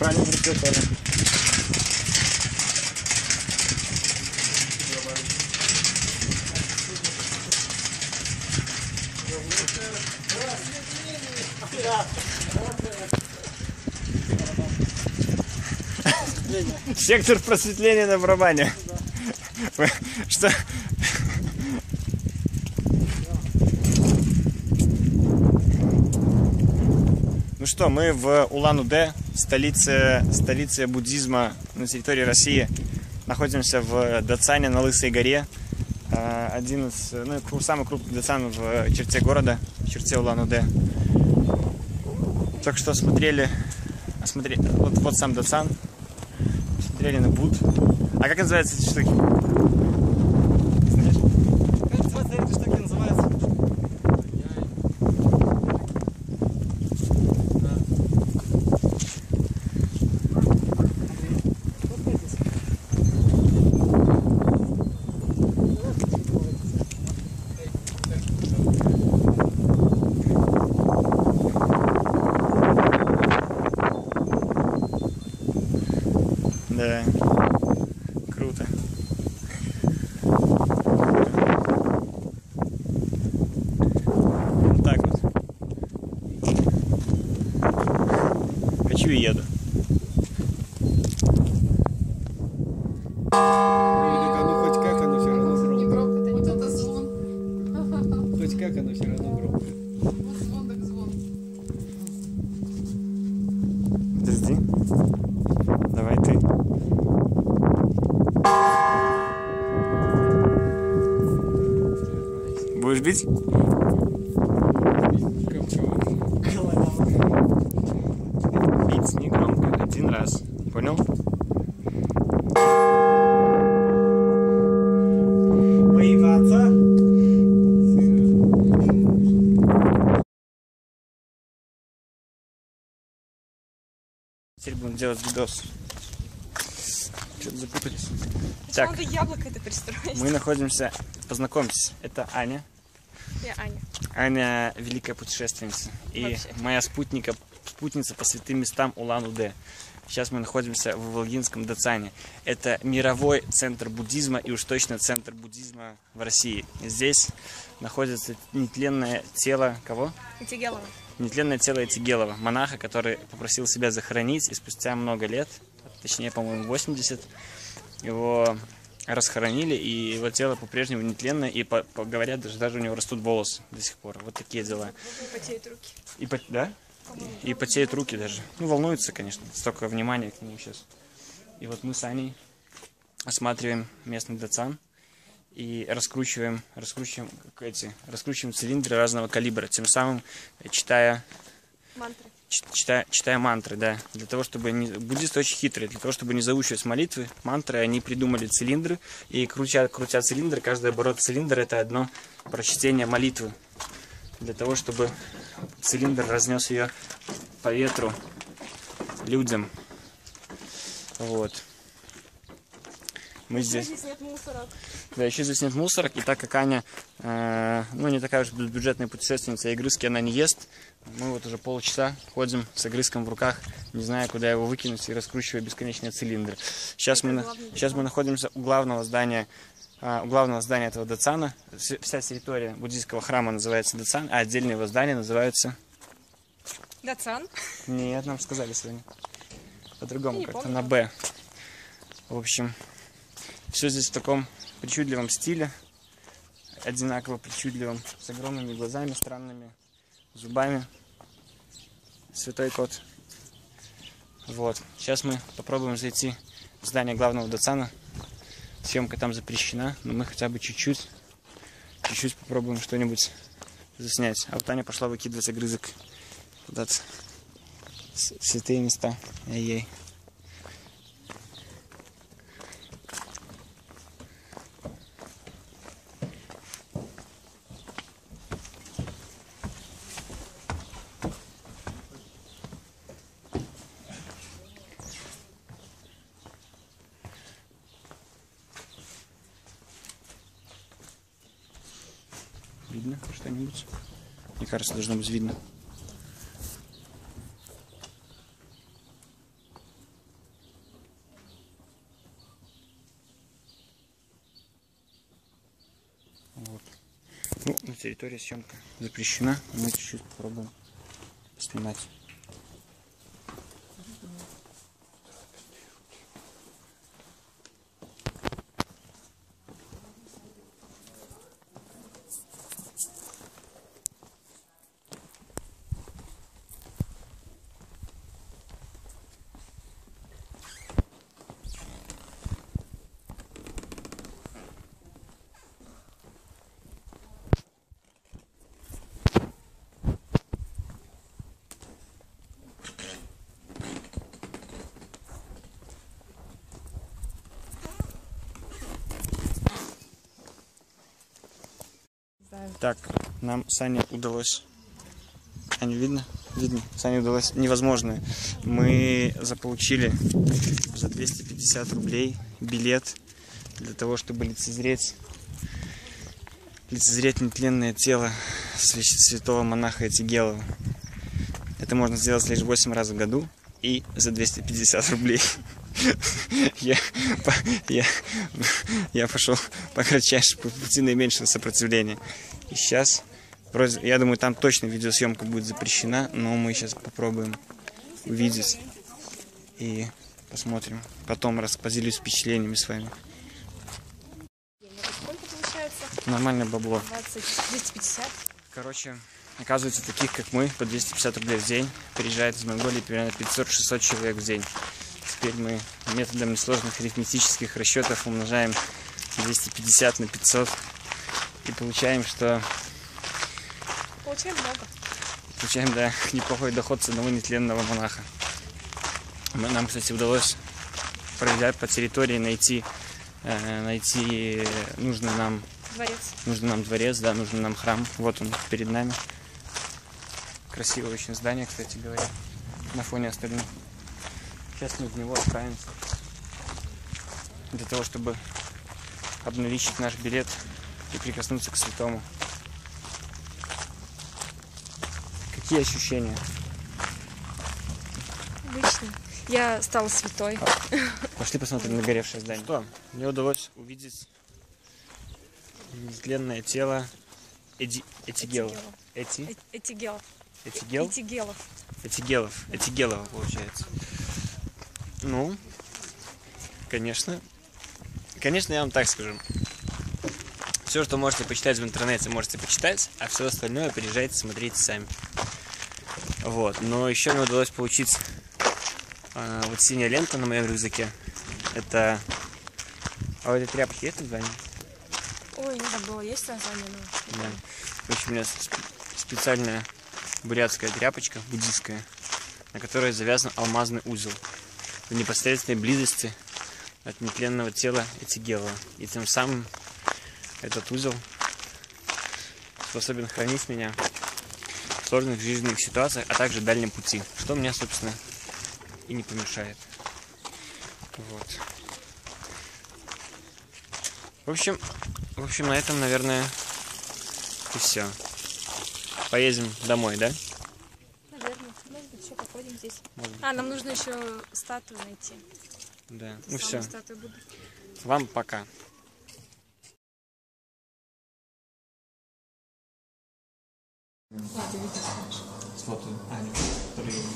Ты неправильно прочитали. Сектор просветления на барабане. Что? Ну что, мы в Улан-Удэ, столице, столице буддизма на территории России. Находимся в Дацане на Лысой горе. А, Один из, ну, самый крупный Дацан в черте города, в черте Улан-Удэ. Только что смотрели, смотри, вот, вот сам Дацан, смотрели на Буд. А как называются эти штуки? Да. Круто. Вот так вот. Хочу и еду. Будешь бить? Бить не громко, один раз. Понял? Воеваться. Теперь будем делать видос. Что-то запутались. Так, яблоко это пристроить. мы находимся... Познакомьтесь, это Аня. Я Аня. Аня великая путешественница и Вообще. моя спутника, спутница по святым местам Улан-Удэ. Сейчас мы находимся в Волгинском Дацане. Это мировой центр буддизма и уж точно центр буддизма в России. Здесь находится нетленное тело кого? Тигелова. Нетленное тело Этигелова, монаха, который попросил себя захоронить, и спустя много лет, точнее, по-моему, 80, его расхоронили, и его тело по-прежнему нетленное, и, по, по- говорят, даже, даже у него растут волосы до сих пор. Вот такие дела. Потеют руки. И, по- да? И, и потеют руки даже. Ну, волнуются, конечно, столько внимания к нему сейчас. И вот мы с Аней осматриваем местный дацан и раскручиваем, раскручиваем как эти, раскручиваем цилиндры разного калибра, тем самым э, читая Мантры. Читая, читая мантры, да, для того, чтобы не... буддисты очень хитрые, для того, чтобы не заучивать молитвы, мантры, они придумали цилиндры, и крутя, крутя цилиндр, каждый оборот цилиндра это одно прочтение молитвы, для того, чтобы цилиндр разнес ее по ветру людям. Вот. Мы здесь... Здесь нет мусора. Да, еще здесь нет мусорок, и так как Аня, э, ну, не такая уж бюджетная путешественница, и огрызки она не ест, мы вот уже полчаса ходим с огрызком в руках, не зная, куда его выкинуть, и раскручивая бесконечные цилиндры. Сейчас, мы, сейчас мы находимся у главного здания, а, у главного здания этого Дацана. Вс- Вся территория буддийского храма называется Дацан, а отдельные его здания называются... Дацан. Нет, нам сказали сегодня. По-другому как-то, помню. на Б. В общем, все здесь в таком причудливом стиле. Одинаково причудливом. С огромными глазами, странными зубами. Святой кот. Вот. Сейчас мы попробуем зайти в здание главного Дацана. Съемка там запрещена, но мы хотя бы чуть-чуть, чуть-чуть попробуем что-нибудь заснять. А вот Таня пошла выкидывать огрызок куда-то с- святые места. Ай-яй. что-нибудь. Мне кажется, должно быть видно. Вот. Ну, на территории съемка запрещена. Мы чуть-чуть попробуем снимать. Так, нам Сане удалось. Аню видно? Видно. Сане удалось невозможное. Мы заполучили за 250 рублей билет для того, чтобы лицезреть лицезреть нетленное тело свя- святого монаха Этигелова. Это можно сделать лишь 8 раз в году и за 250 рублей. Я, я, я пошел по кратчайшему пути наименьшего сопротивления. И сейчас, вроде- я думаю, там точно видеосъемка будет запрещена, но мы сейчас попробуем увидеть и посмотрим. Потом раз поделюсь впечатлениями с вами. Нормальное бабло. 20, 250. Короче, оказывается, таких как мы, по 250 рублей в день, приезжает из Монголии примерно 500-600 человек в день. Теперь мы методом несложных арифметических расчетов умножаем 250 на 500 и получаем, что Получаем много. получаем, да, неплохой доход с одного нетленного монаха. Нам, кстати, удалось, пройдя по территории, найти, э, найти нужный нам Дворец. Нужен нам дворец, да, нужен нам храм. Вот он перед нами. Красивое очень здание, кстати говоря, на фоне остальных. Сейчас мы в него отправимся. Для того, чтобы обналичить наш билет и прикоснуться к святому. Какие ощущения? Обычно. Я стала святой. Пошли посмотрим на горевшее здание. Что? Мне удалось увидеть нетленное тело Эди... Этигела. Эти... Э- Этигелов. Этигел? Этигелов. Этигелов. Этигелова, получается. Ну, конечно. Конечно, я вам так скажу. Все, что можете почитать в интернете, можете почитать, а все остальное приезжайте, смотрите сами. Вот. Но еще мне удалось получить а, вот синяя лента на моем рюкзаке. Это... А у этой тряпки есть название? Ой, не забыла, есть название? Ну, Да. В общем, у меня сп- специальная бурятская тряпочка, буддийская, на которой завязан алмазный узел в непосредственной близости от нетленного тела Этигела. И тем самым этот узел способен хранить меня в сложных жизненных ситуациях, а также дальнем пути, что мне, собственно, и не помешает. Вот. В общем, в общем, на этом, наверное, и все. Поедем домой, да? Наверное. Может быть, еще походим здесь. Может быть. А, нам нужно еще статую найти. Да. Ну все. Вам пока.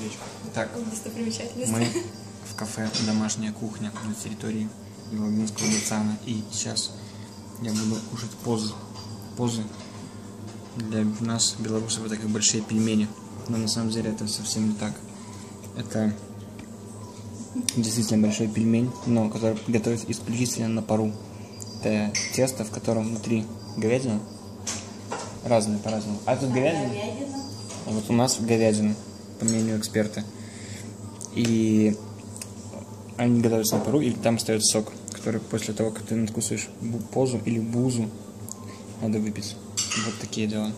Речку. Итак, Достопримечательность. мы в кафе «Домашняя кухня» на территории Волгинского Дацана. И сейчас я буду кушать позы. Позы для нас, белорусов, это как большие пельмени. Но на самом деле это совсем не так. Это действительно большой пельмень, но который готовится исключительно на пару. Это тесто, в котором внутри говядина. Разные по-разному. А тут говядина? А вот у нас говядина, по мнению эксперта. И они готовятся на пару, и там остается сок, который после того, как ты надкусываешь бу- позу или бузу, надо выпить. Вот такие дела.